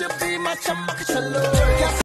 you be my chumba cachallo?